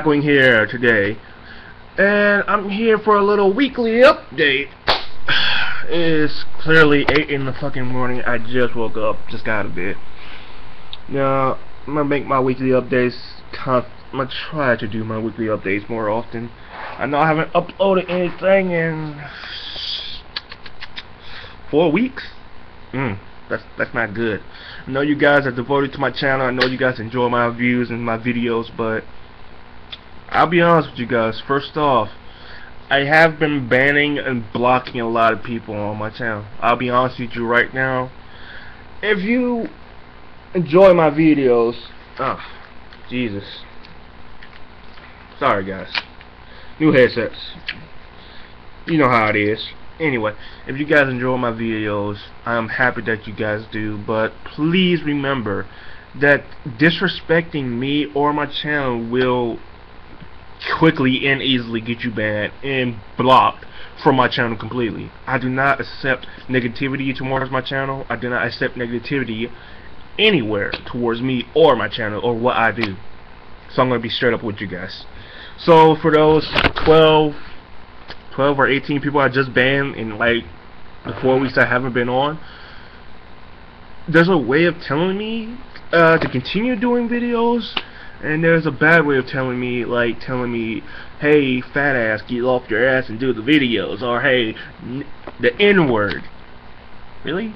Blackwing here today, and I'm here for a little weekly update. It's clearly 8 in the fucking morning, I just woke up, just got out of bed. Now, I'm gonna make my weekly updates, I'm gonna try to do my weekly updates more often. I know I haven't uploaded anything in four weeks. Mm, that's that's not good. I know you guys are devoted to my channel. I know you guys enjoy my views and my videos, but I'll be honest with you guys. First off, I have been banning and blocking a lot of people on my channel. I'll be honest with you right now. If you enjoy my videos, oh, Jesus. Sorry guys. New headsets. You know how it is. Anyway, if you guys enjoy my videos, I'm happy that you guys do, but please remember that disrespecting me or my channel will quickly and easily get you banned and blocked from my channel completely. I do not accept negativity towards my channel. I do not accept negativity anywhere towards me or my channel or what I do. So I'm going to be straight up with you guys. So for those 12, 12 or 18 people I just banned in like the four weeks I haven't been on, there's a way of telling me uh, to continue doing videos and there's a bad way of telling me, like, telling me, hey, fat ass, get off your ass and do the videos, or hey, the N-word. Really?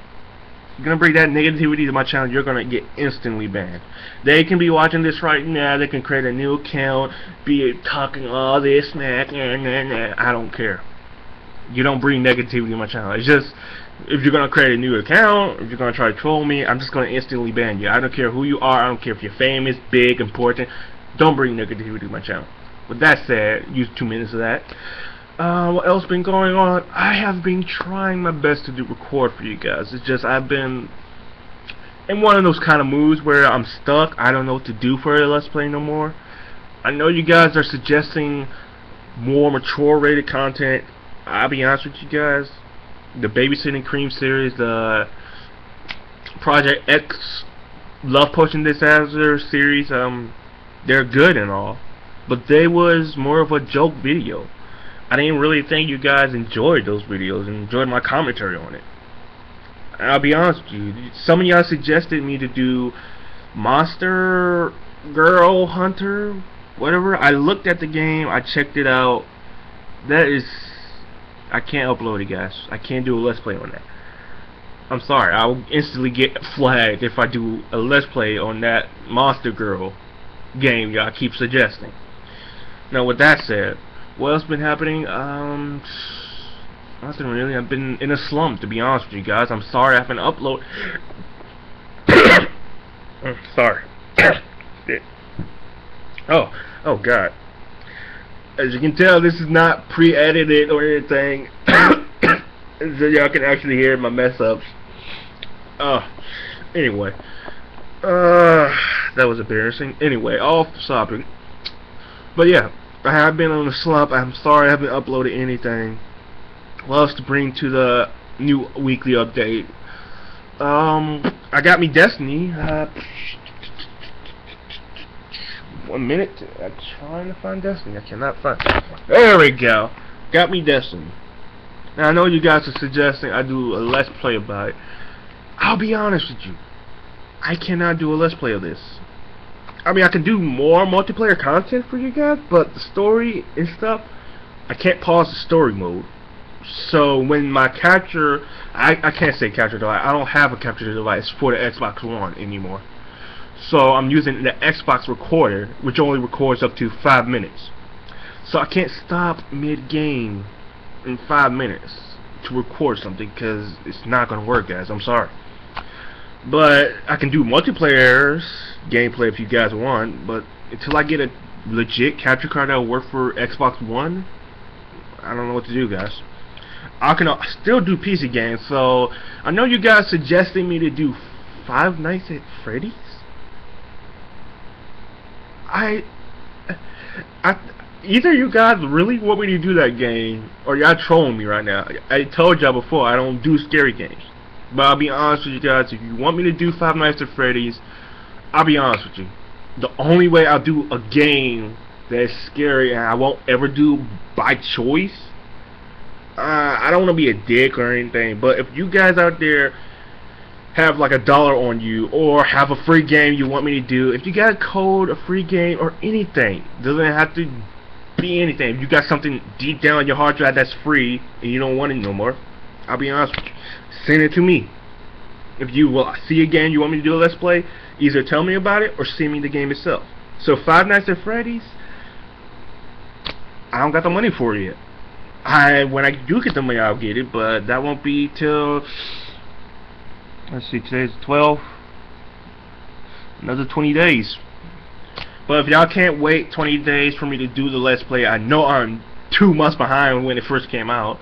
You're gonna bring that negativity to my channel, you're gonna get instantly banned. They can be watching this right now, they can create a new account, be talking all this smack, nah, nah, nah. I don't care. You don't bring negativity to my channel. It's just, if you're gonna create a new account, if you're gonna try to troll me, I'm just gonna instantly ban you. I don't care who you are, I don't care if you're famous, big, important. Don't bring negativity to my channel. With that said, use two minutes of that. Uh, what else been going on? I have been trying my best to do record for you guys. It's just I've been in one of those kind of moods where I'm stuck. I don't know what to do for a Let's Play no more. I know you guys are suggesting more mature rated content. I'll be honest with you guys the Babysitting Cream series, the Project X Love Potion Disaster series, um, they're good and all, but they was more of a joke video. I didn't really think you guys enjoyed those videos and enjoyed my commentary on it. And I'll be honest with you, some of y'all suggested me to do Monster Girl Hunter, whatever. I looked at the game, I checked it out. That is I can't upload it, guys. I can't do a Let's Play on that. I'm sorry. I'll instantly get flagged if I do a Let's Play on that Monster Girl game y'all keep suggesting. Now, with that said, what else been happening? Um, nothing really. I've been in a slump, to be honest with you guys. I'm sorry I haven't upload. sorry. oh, oh God as you can tell, this is not pre-edited or anything, so y'all can actually hear my mess ups. Uh, anyway, uh, that was embarrassing. Anyway, off topic. But yeah, I have been on a slump. I'm sorry I haven't uploaded anything. Else to bring to the new weekly update? Um, I got me Destiny. Uh, one minute. I'm trying to find Destiny. I cannot find. There we go. Got me Destiny. Now I know you guys are suggesting I do a let's play about it. I'll be honest with you. I cannot do a let's play of this. I mean, I can do more multiplayer content for you guys, but the story and stuff, I can't pause the story mode. So when my capture, I, I can't say capture device, I don't have a capture device for the Xbox One anymore. So I'm using the Xbox recorder, which only records up to 5 minutes. So I can't stop mid-game in 5 minutes to record something because it's not going to work, guys. I'm sorry. But I can do multiplayer gameplay if you guys want, but until I get a legit capture card that will work for Xbox One, I don't know what to do, guys. I can uh, still do PC games, so I know you guys suggesting me to do Five Nights at Freddy's. I, I, either you guys really want me to do that game, or y'all trolling me right now. I told y'all before I don't do scary games. But I'll be honest with you guys, if you want me to do Five Nights at Freddy's, I'll be honest with you. The only way I'll do a game that's scary and I won't ever do by choice. Uh, I don't want to be a dick or anything, but if you guys out there have like a dollar on you or have a free game you want me to do, if you got a code, a free game, or anything, doesn't have to be anything. If you got something deep down on your hard drive that's free and you don't want it no more, I'll be honest with you, send it to me. If you will see a game you want me to do a let's play, either tell me about it or send me the game itself. So Five Nights at Freddy's, I don't got the money for it yet. I when I do get the money, I'll get it, but that won't be till let's see, today's 12. Another 20 days. But if y'all can't wait 20 days for me to do the Let's Play, I know I'm two months behind when it first came out.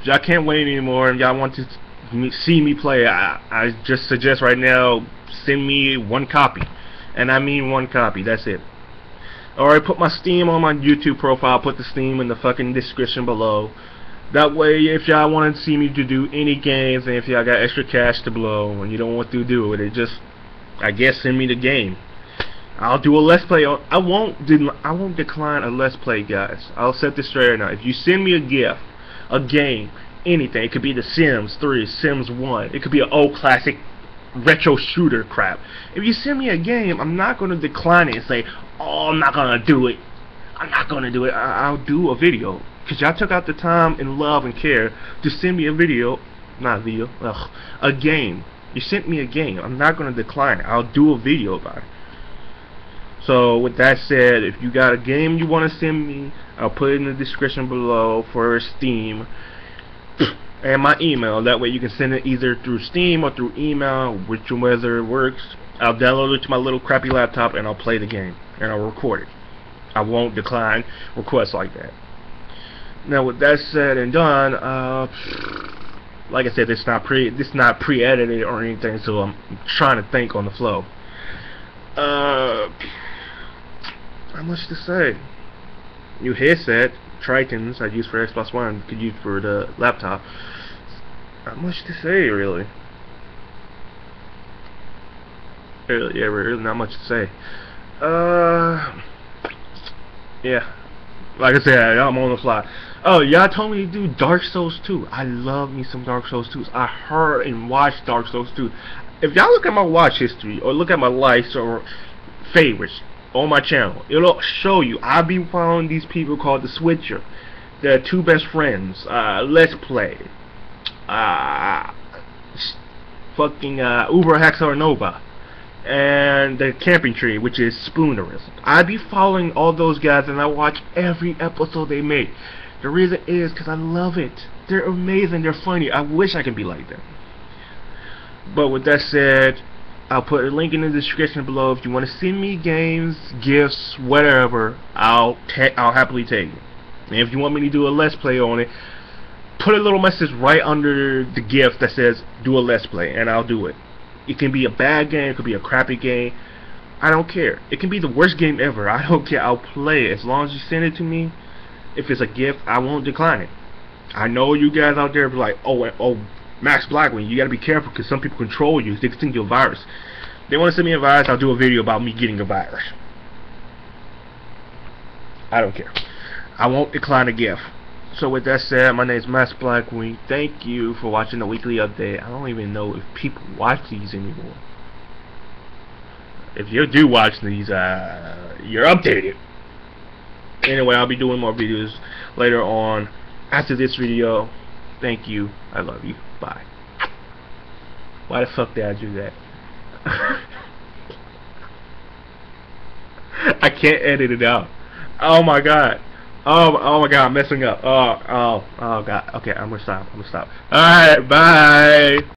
If y'all can't wait anymore and y'all want to see me play, I, I just suggest right now, send me one copy. And I mean one copy, that's it. Alright, put my Steam on my YouTube profile, put the Steam in the fucking description below. That way, if y'all want to see me to do any games, and if y'all got extra cash to blow, and you don't want to do with it, just, I guess, send me the game. I'll do a let's play. I won't. I won't decline a let's play, guys. I'll set this straight right now. If you send me a gift, a game, anything, it could be The Sims 3, Sims 1. It could be an old classic retro shooter crap. If you send me a game, I'm not going to decline it and say, "Oh, I'm not going to do it." I'm not going to do it. I I'll do a video because y'all took out the time and love and care to send me a video, not video, ugh, a game. You sent me a game. I'm not going to decline it. I'll do a video about it. So with that said, if you got a game you want to send me, I'll put it in the description below for Steam and my email. That way you can send it either through Steam or through email, whichever works. I'll download it to my little crappy laptop and I'll play the game and I'll record it. I won't decline requests like that. Now with that said and done, uh, like I said, it's not pre this not pre-edited or anything, so I'm trying to think on the flow. Uh, how much to say? New headset, Trittons, I use for Xbox One, could use for the laptop. Not much to say, really. Really, yeah, really not much to say. Uh, yeah. Like I said, I'm on the fly. Oh, y'all told me to do Dark Souls 2. I love me some Dark Souls 2. I heard and watched Dark Souls 2. If y'all look at my watch history or look at my likes or favorites on my channel, it'll show you. I'll be following these people called the Switcher. The two best friends. Uh, Let's Play. Uh, fucking uh, UberHaxorNova and the camping tree, which is Spoonerism. I be following all those guys, and I watch every episode they make. The reason is because I love it. They're amazing. They're funny. I wish I could be like them. But with that said, I'll put a link in the description below. If you want to send me games, gifts, whatever, I'll I'll happily take it. And if you want me to do a let's play on it, put a little message right under the gift that says do a let's play, and I'll do it. It can be a bad game, it could be a crappy game. I don't care. It can be the worst game ever. I don't care. I'll play it as long as you send it to me. If it's a gift, I won't decline it. I know you guys out there be like, oh, oh, Max Blackwing, you gotta be careful because some people control you. They think you're a virus. They want to send me a virus. I'll do a video about me getting a virus. I don't care. I won't decline a gift. So with that said, my name is Max Blackwing. Thank you for watching the weekly update. I don't even know if people watch these anymore. If you do watch these, uh, you're updated. Anyway, I'll be doing more videos later on after this video. Thank you. I love you. Bye. Why the fuck did I do that? I can't edit it out. Oh my god. Oh, oh my god, I'm messing up. Oh, oh, oh god. Okay, I'm gonna stop. I'm gonna stop. Alright, bye.